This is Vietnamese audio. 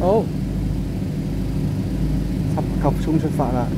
Ô Sắp cọc súng xuất phát lại